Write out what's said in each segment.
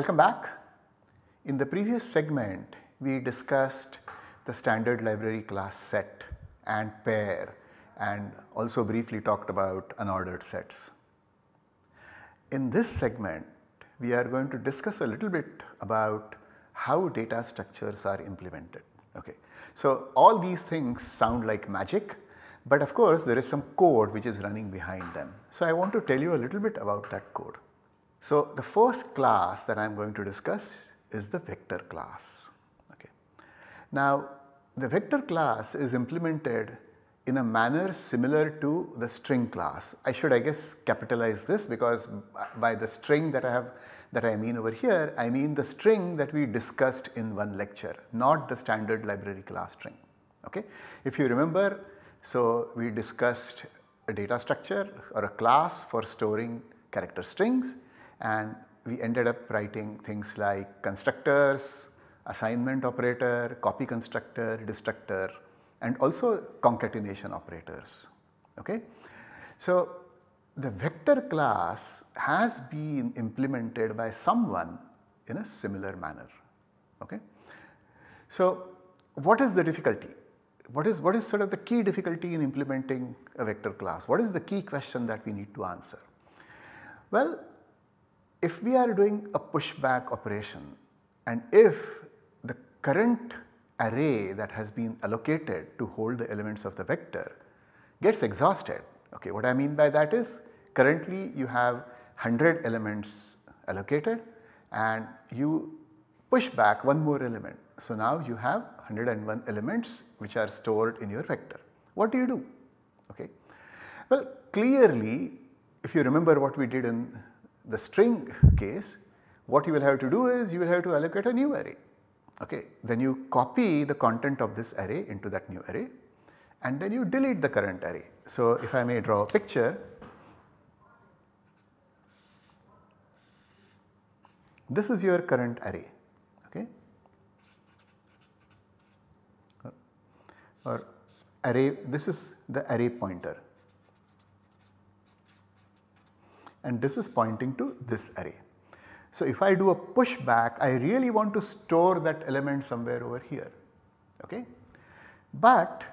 Welcome back. In the previous segment we discussed the standard library class set and pair and also briefly talked about unordered sets. In this segment we are going to discuss a little bit about how data structures are implemented. Okay. So, all these things sound like magic, but of course there is some code which is running behind them. So, I want to tell you a little bit about that code. So, the first class that I am going to discuss is the vector class. Okay. Now, the vector class is implemented in a manner similar to the string class. I should I guess capitalize this because by the string that I have that I mean over here, I mean the string that we discussed in one lecture, not the standard library class string. Okay. If you remember, so we discussed a data structure or a class for storing character strings and we ended up writing things like constructors, assignment operator, copy constructor, destructor and also concatenation operators. Okay. So, the vector class has been implemented by someone in a similar manner. Okay. So, what is the difficulty? What is, what is sort of the key difficulty in implementing a vector class? What is the key question that we need to answer? Well, if we are doing a pushback operation and if the current array that has been allocated to hold the elements of the vector gets exhausted. Okay, what I mean by that is currently you have 100 elements allocated and you push back one more element. So, now you have 101 elements which are stored in your vector. What do you do? Okay. Well, clearly if you remember what we did in the string case, what you will have to do is you will have to allocate a new array. Okay. Then you copy the content of this array into that new array and then you delete the current array. So, if I may draw a picture, this is your current array. Okay. Or array, this is the array pointer and this is pointing to this array. So, if I do a pushback I really want to store that element somewhere over here okay. But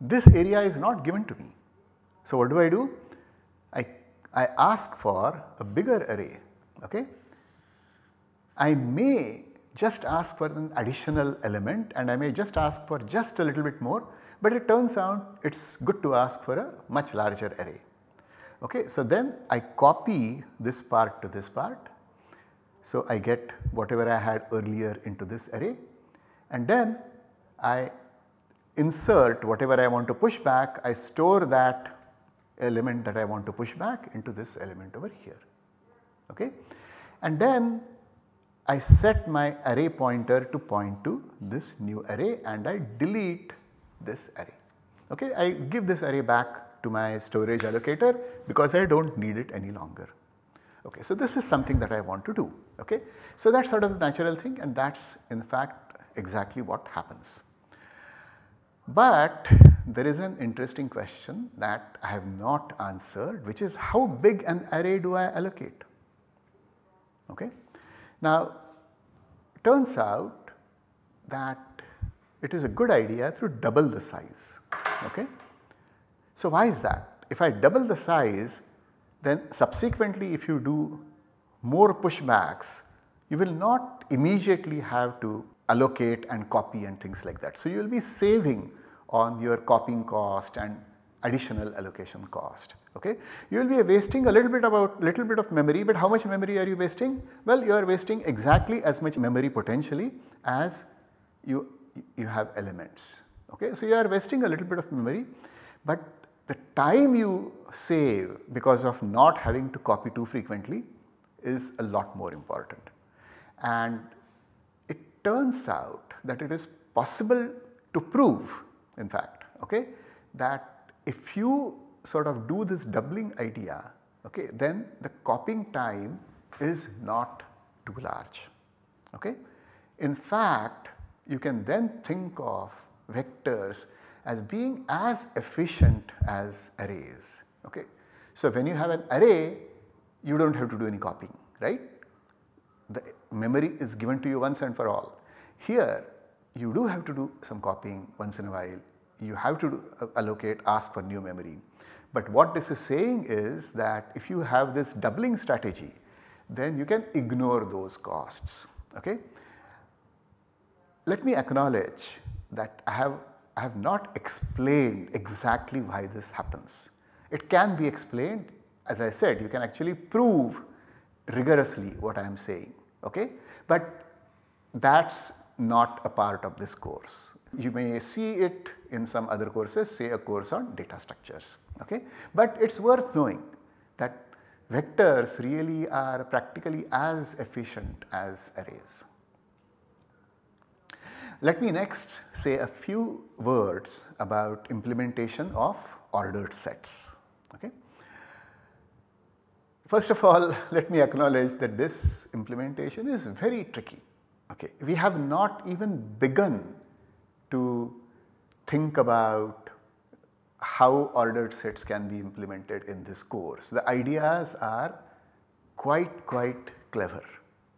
this area is not given to me. So, what do I do? I, I ask for a bigger array okay. I may just ask for an additional element and I may just ask for just a little bit more but it turns out it is good to ask for a much larger array. Okay, so then I copy this part to this part. So I get whatever I had earlier into this array and then I insert whatever I want to push back, I store that element that I want to push back into this element over here. Okay. And then I set my array pointer to point to this new array and I delete this array. Okay. I give this array back to my storage allocator because I do not need it any longer. Okay, so this is something that I want to do. Okay. So that is sort of the natural thing and that is in fact exactly what happens. But there is an interesting question that I have not answered which is how big an array do I allocate? Okay. Now turns out that it is a good idea to double the size. Okay. So, why is that? If I double the size then subsequently if you do more pushbacks you will not immediately have to allocate and copy and things like that. So, you will be saving on your copying cost and additional allocation cost. Okay. You will be wasting a little bit about little bit of memory but how much memory are you wasting? Well you are wasting exactly as much memory potentially as you, you have elements. Okay. So, you are wasting a little bit of memory but time you save because of not having to copy too frequently is a lot more important. And it turns out that it is possible to prove in fact okay, that if you sort of do this doubling idea okay, then the copying time is not too large. Okay. In fact, you can then think of vectors as being as efficient as arrays. Okay. So, when you have an array you do not have to do any copying right. the memory is given to you once and for all. Here you do have to do some copying once in a while, you have to do, uh, allocate ask for new memory. But what this is saying is that if you have this doubling strategy then you can ignore those costs. Okay? Let me acknowledge that I have, I have not explained exactly why this happens. It can be explained as I said you can actually prove rigorously what I am saying okay. But that is not a part of this course. You may see it in some other courses say a course on data structures okay. But it is worth knowing that vectors really are practically as efficient as arrays. Let me next say a few words about implementation of ordered sets. Okay. First of all let me acknowledge that this implementation is very tricky. Okay. We have not even begun to think about how ordered sets can be implemented in this course. The ideas are quite quite clever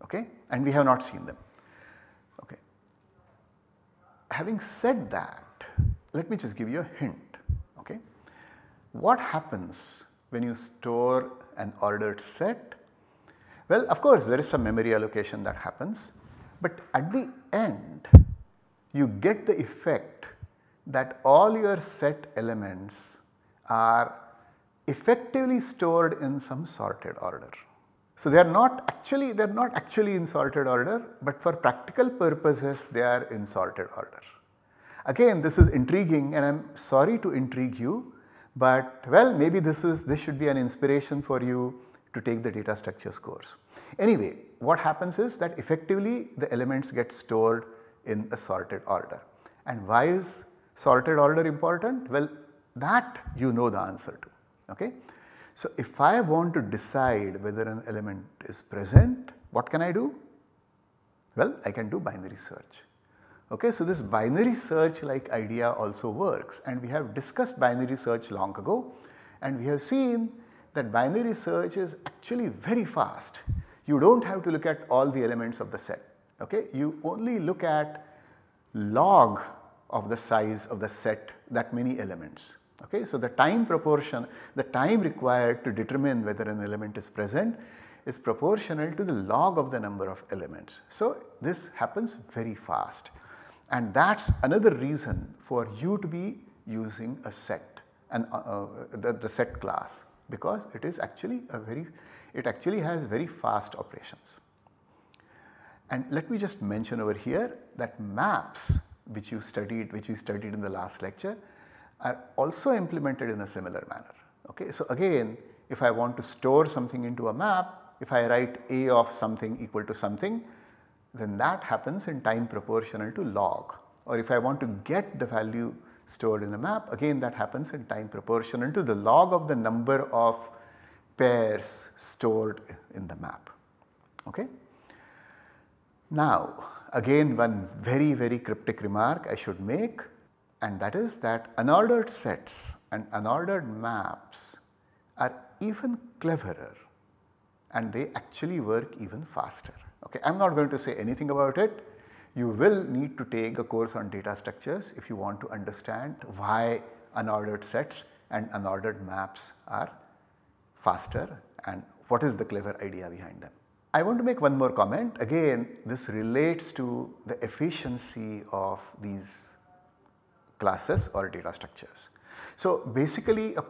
okay and we have not seen them okay. Having said that let me just give you a hint okay. What happens when you store an ordered set? Well of course there is some memory allocation that happens but at the end you get the effect that all your set elements are effectively stored in some sorted order. So, they are not actually they are not actually in sorted order, but for practical purposes they are in sorted order. Again this is intriguing and I am sorry to intrigue you, but well maybe this is this should be an inspiration for you to take the data structures course. Anyway what happens is that effectively the elements get stored in a sorted order and why is sorted order important? Well that you know the answer to. Okay? So if I want to decide whether an element is present what can I do? Well I can do binary search. Okay, so this binary search like idea also works and we have discussed binary search long ago and we have seen that binary search is actually very fast. You do not have to look at all the elements of the set. Okay? You only look at log of the size of the set that many elements. Okay? So, the time proportion, the time required to determine whether an element is present is proportional to the log of the number of elements. So, this happens very fast and that is another reason for you to be using a set and uh, uh, the, the set class because it is actually a very, it actually has very fast operations. And let me just mention over here that maps which you studied, which we studied in the last lecture are also implemented in a similar manner. Okay. So, again if I want to store something into a map, if I write a of something equal to something, then that happens in time proportional to log or if I want to get the value stored in a map again that happens in time proportional to the log of the number of pairs stored in the map. Okay. Now again one very very cryptic remark I should make and that is that unordered sets and unordered maps are even cleverer and they actually work even faster. Okay. I am not going to say anything about it. You will need to take a course on data structures if you want to understand why unordered sets and unordered maps are faster and what is the clever idea behind them. I want to make one more comment again this relates to the efficiency of these classes or data structures. So basically a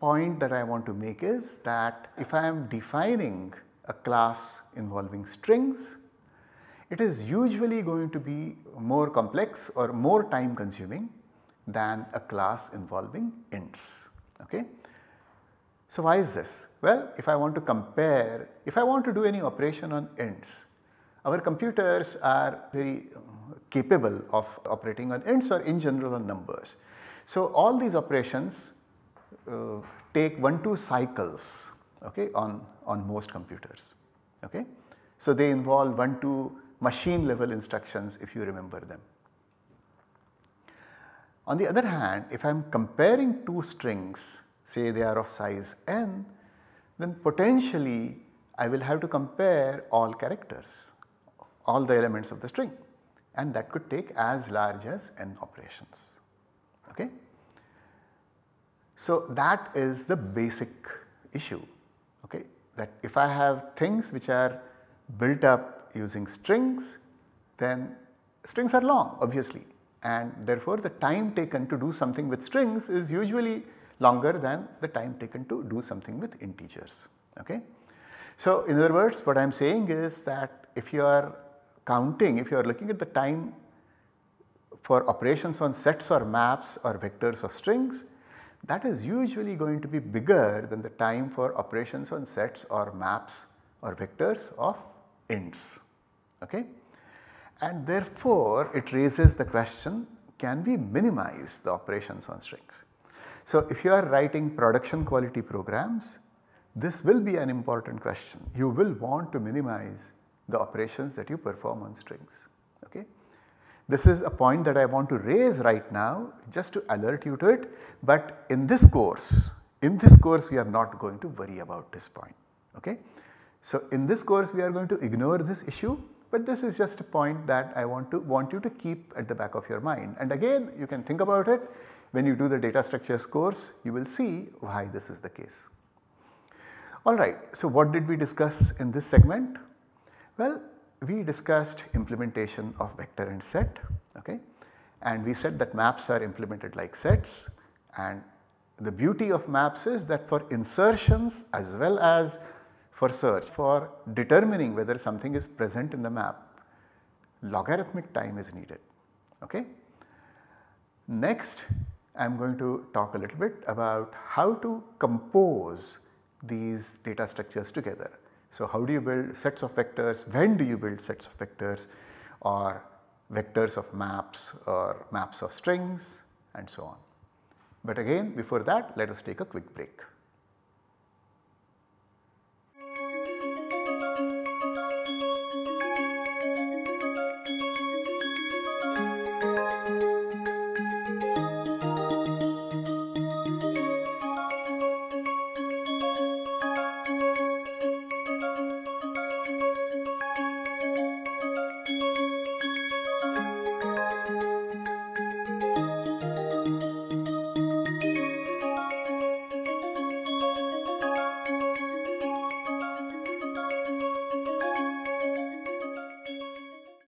point that I want to make is that if I am defining a class involving strings, it is usually going to be more complex or more time consuming than a class involving ints. Okay? So why is this? Well, if I want to compare, if I want to do any operation on ints, our computers are very uh, capable of operating on ints or in general on numbers. So all these operations uh, take 1 2 cycles okay, on, on most computers. Okay. So they involve 1 2 machine level instructions if you remember them. On the other hand, if I am comparing two strings say they are of size n then potentially I will have to compare all characters, all the elements of the string and that could take as large as n operations. Okay? So that is the basic issue okay, that if I have things which are built up using strings then strings are long obviously and therefore the time taken to do something with strings is usually longer than the time taken to do something with integers. Okay? So in other words what I am saying is that if you are counting, if you are looking at the time for operations on sets or maps or vectors of strings that is usually going to be bigger than the time for operations on sets or maps or vectors of ints. Okay? And therefore, it raises the question can we minimize the operations on strings. So, if you are writing production quality programs this will be an important question. You will want to minimize the operations that you perform on strings. Okay? This is a point that I want to raise right now just to alert you to it, but in this course, in this course we are not going to worry about this point. Okay? So, in this course we are going to ignore this issue, but this is just a point that I want to want you to keep at the back of your mind and again you can think about it when you do the data structures course you will see why this is the case. Alright, so what did we discuss in this segment? Well, we discussed implementation of vector and set okay and we said that maps are implemented like sets and the beauty of maps is that for insertions as well as for search for determining whether something is present in the map logarithmic time is needed okay. Next I am going to talk a little bit about how to compose these data structures together. So, how do you build sets of vectors, when do you build sets of vectors or vectors of maps or maps of strings and so on. But again before that let us take a quick break.